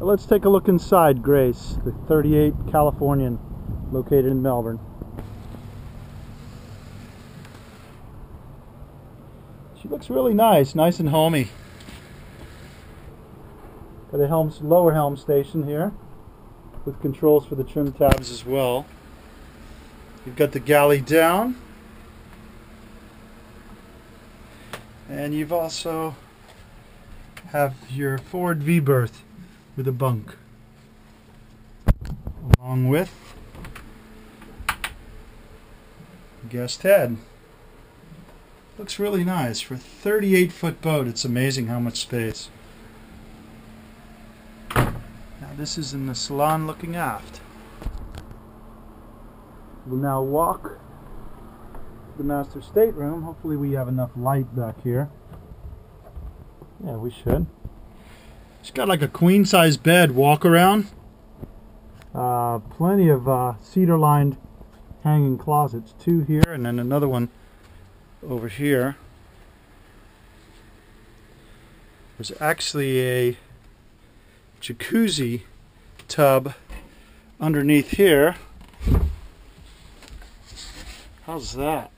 Let's take a look inside Grace, the 38 Californian located in Melbourne. She looks really nice, nice and homey. Got a helm, lower helm station here with controls for the trim tabs as well. You've got the galley down. And you've also have your forward V-berth with a bunk. Along with guest head. Looks really nice. For a 38 foot boat, it's amazing how much space. Now this is in the salon looking aft. We'll now walk the master stateroom. Hopefully we have enough light back here. Yeah, we should. It's got like a queen size bed walk around. Uh, plenty of uh, cedar lined hanging closets. Two here and then another one over here. There's actually a jacuzzi tub underneath here. How's that?